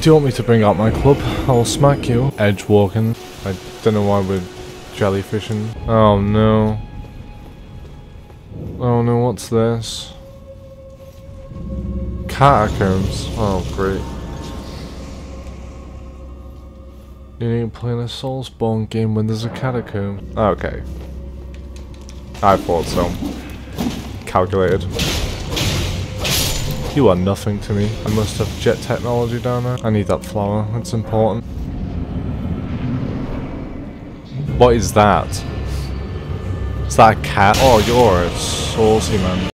Do you want me to bring out my club? I'll smack you. Edge walking. I don't know why we're jellyfishing. Oh no. Oh no, what's this? Catacombs. Oh great. You need to play in a Soulsborne game when there's a catacomb. Okay. I thought so. Calculated. You are nothing to me. I must have jet technology down there. I need that flower. It's important. What is that? Is that a cat? Oh, you're a saucy man.